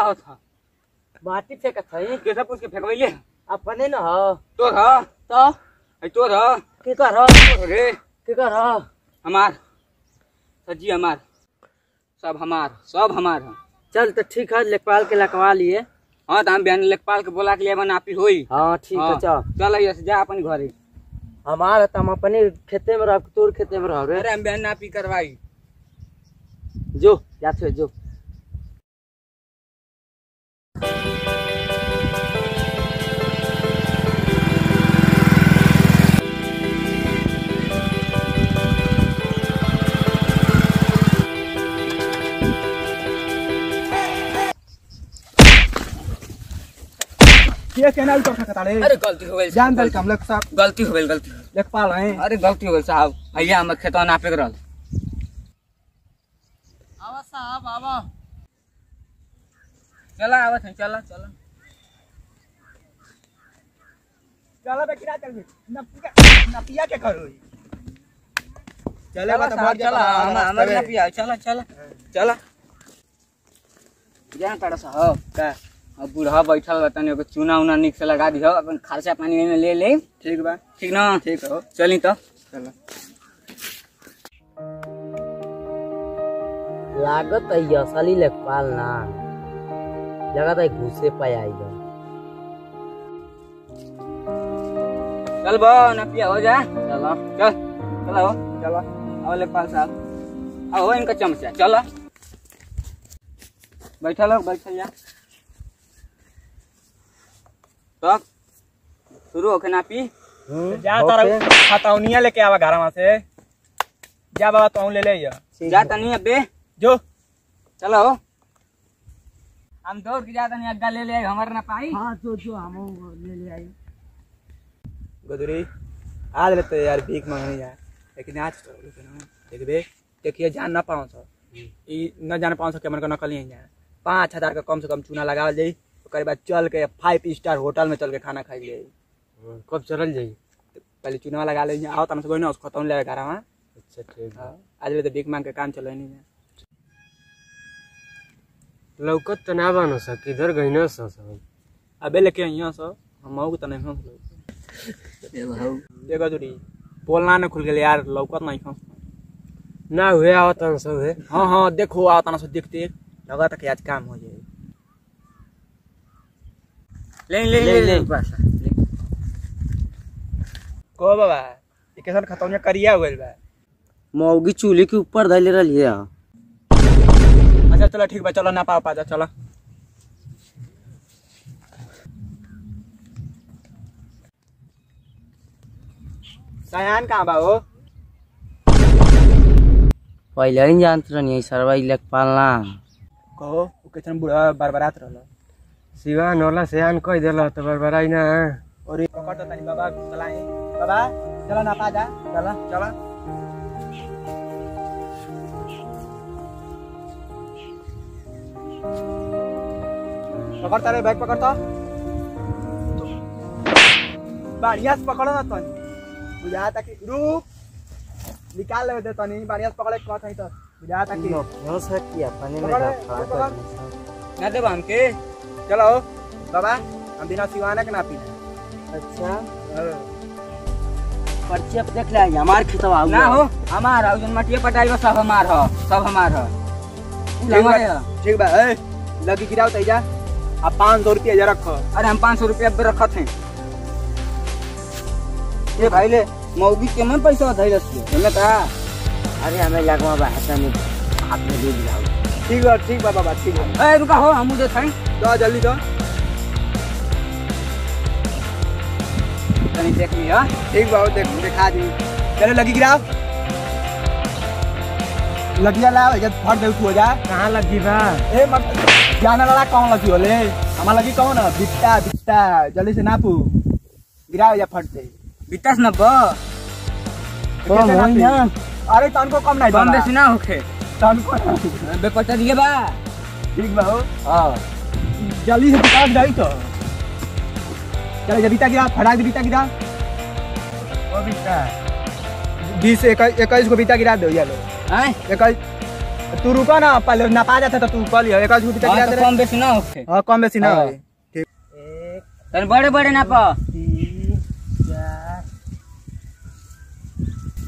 का होता माटी फेंकत हई कैसे पूछ के फेंकबैले अपने न हो। तोर ह तो? है तोर ह की कर हो? रे। की कर हो? हमार। सज्जी हमार। सब हमार। सब हमार। है चल तो ठीक है लेखपाल के लखवा लिए। हाँ तो हम बहन लेखपाल के बोला के लिए नापी होई। हाँ ठीक है हाँ, चल। चल से जा अपन घरे। हमारा तो हम अपने खेते में रह तोर खेते में रह रे। अरे हम बहन नापी करवाई। जो या फिर जो। ये केना उतर सकता रे अरे गलती हो गई जान दल हम लोग सब गलती हो गई गलती लेखपाल हैं। अरे गलती हो गई साहब। भैया हम खेतवा नापे के रहल। आवा साहब आवा। चला आवत है चला चला। चला बे किरा चल नपिया नपिया के करो। चले चला बा तो साहब, मर चला। हम हमारे नापी आए चला चला चला। जान तारा साहब। का अब बूढ़ा बैठल बा तनी चूना उना निक से लगा दिहो अपन खर्चा पानी में ले ले ठीक बा। ठीक ना? ठीक हो। चली तो। चलो। लागत है असली लेखपाल ना। लगत है घुसे पे आई गए चल बो नपिया हो जा। चलो चल। चलो चलो आओ लेखपाल साहब। आओ इनका चमचा। चलो। बैठा लो बैठल जा। तब शुरू होके नापी जा तारा खतौनिया लेके आवा घरवा से जा बाबा तू ले ले या जा तनी अबे जो चलो हम दौड़ के जाता नहीं अड्डा ले ले हमारे ना पाई हाँ जो जो हम ले ले आई गदुरी आज लेते यार भीख मांगने जा लेकिन आज तो देखबे देखिए जान ना पाओ सो ई न जान पाओ सो कैमरा का नकल नहीं जाए पाँच हज़ार का कम से कम चूना लगावल जाई ओकर बाद चल के फाइव स्टार होटल में चल के खाना खाई जाई कब चल जाई? पहले चूना लगा ले। आओ तना से ना खतौन ले घर में अच्छा ठीक है। आज ले तो भीख मांग के काम चलो नहीं है। लौकत तो ना बनो सा किधर गई ना सा सब। अबे लेके यहाँ सो हम मऊ तो नहीं हम देखो दूरी बोलना न खुल गया यार लौकत नहीं हम ना हुए आवत हम सब है हाँ हाँ देखो आओ तना से देखते लगा तक आज काम हो जाए। ले ले ले, ले ले। ले बस को बाबा ये कैसन खतौनिया करिया हुए बा मौगी चूल्हे के ऊपर धैले रही है अच्छा चलो ठीक बा चलो ना पा पा जा चलो सयान कहाँ बा हो पहले ही जानते रही सरवा लेखपाल ना कहो वो कैसन बुढ़ा बरबरात रहलो सिवा नोला से आन कह दिला तो बरबराई ना और ये पकड़ तो तनी बाबा चलाए बाबा चलो ना पा जा चलो चलो पकड़ता रे बैग पकड़ता बढ़िया से पकड़ो ना तनी बुझा तक रुक निकाल ले दे तनी बढ़िया से पकड़े कत है तो बुझा तक हो सकी अपने में पकड़, दफ़ा पकड़। कर दी ना देब हमके चलो बाबा हम बिना सिवाना के ना पी अच्छा। पर्ची अब देख ले हमार खेतवा ना हो। हमार हो जन मटिया पटाई सब हमार हो सब हमार हो। ठीक बा हो। ए लगी गिराओ तैजा। अब पाँच सौ रुपया जरा रखो। अरे हम पाँच सौ रुपया रखत हैं। ये भाई ले मौगी के में पैसा धैर्य से कहा अरे हमें लगवा बा हाथ में दे दिया ठीक बा ठीक बा बाबा ठीक बा ए रुका हो हम मुझे थे दो जल्दी दो तनी देख लिया ठीक बा देख दिखा दी। चलो लगी गिराओ लगिया ला जब फट दे हो जा। कहाँ लगी बा? ए मत जाने वाला कौन लगी होले? हमारा लगी कौन? है बिट्टा बिट्टा जल्दी से नापू। गिराओ या फट दे। बितास न बा कैसे नापी? अरे तनको कम नहीं कम। बेसी ना होखे। तनको नहीं। बेपता दिए बा। ठीक बा हो। हाँ। जल्दी से बिता जाई तो। चलो जब बिता गिरा फटाक दे बिता गिरा भी का बीस इक्कीस को बिता गिरा दो ये लो। हैं? इक्कीस। तू रुका ना पहले ना पा जाता तो तू कल लियो एक झूठी हाँ, तक तो दे। कम बेसी ना होखे हाँ कम बेसी ना हाँ। ठीक। एक तन बड़े बड़े ना पा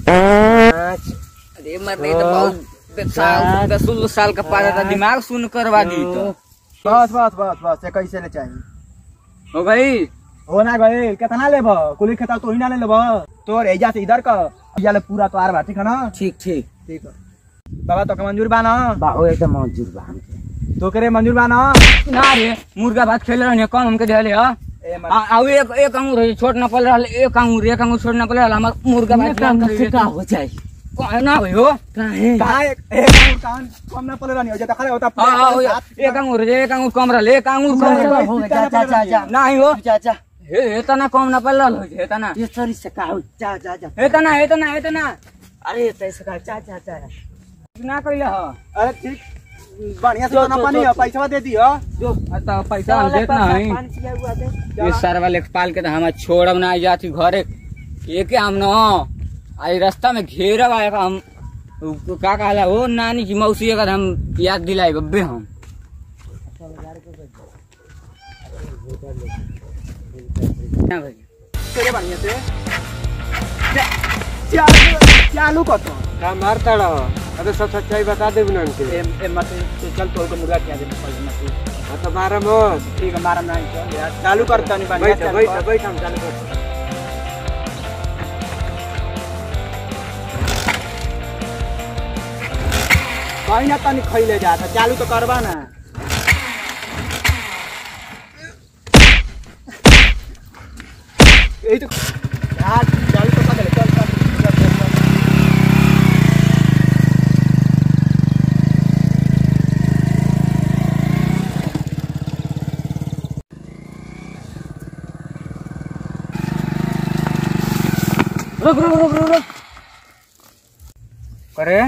पाँच अरे मरने तो बहुत। साल दस साल का पादा था दिमाग सुन करवा दी तो। बस बस बस बस एक कैसे ले चाहिए? हो गई हो ना गए कितना लेब? कुली खेता तो ही ना ले लेब। तोर एजा से इधर का ले पूरा तोहार बा ठीक है ना? ठीक ठीक। ठीक बाबा तो मंजूर बा ना? बाहो एकदम मौजूद बा हमके। तो करे मंजूर बा ना? ना रे मुर्गा भात खेल रहे कौन हमके देले हा? ए आ आ एक एक अंगूर छोड़ ना पड़ रहा एक अंगूर एक अंगूर छोड़ना पड़ रहा हमार मुर्गा भात खेल का हो जाए? ना हो काहे कहाँ एक कान कम ना पड़े रहनी हो होता एक अंगूर है, एक अंगूर एक अंगूर हो गया, जा जा जा जा नहीं हो जा जा हे हे तना कम ना हे तना ये सरी से का हो जा जा जा हे तना हे तना हे तना अरे तैसे का जा जा जा ना कइले हा अरे ठीक बढ़िया से खाना पानी पैसा दे दियो जो आता पैसा हम देत नहीं ये सारा के तो हम छोड़ब ना जाती घरे एके हम न आई रास्ता में घेरब आएगा हम का कहला हो नानी की मौसी अगर हम याद दिलाए बब्बे हम। चालू कर तो। का मारता रहो? सब सच्चाई बता दे ए ए मत तो चल तो मुर्गा क्या दे मत। तो मारा मत। ठीक है मारा नहीं चल कर तनी बढ़िया बैठ बैठ हम चालू कर कहीं ना तनी खैले जाता चालू तो करबा ना। यही तो तो। रुक रुक रुक रुक रुक। करे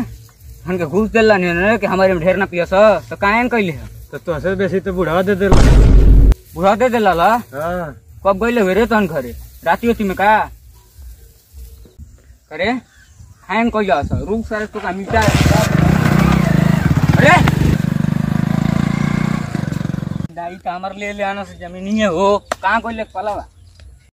हमके घूस दिला नहीं ना कि हमारे में ढेर ना पियस तो कइले ह? तो तोहसे बेसी तो बुढ़ा दे दे बुढ़ा दे दिला ला? हाँ। कब गइले हुए रे तहन घरे राती होती में का? करे? खाएँ कोई जा सा। रुक सारे तो का मिटा अरे! दाई का हमर ले ले आना से ज़मीन ही है हो कहाँ कोई ले पलावा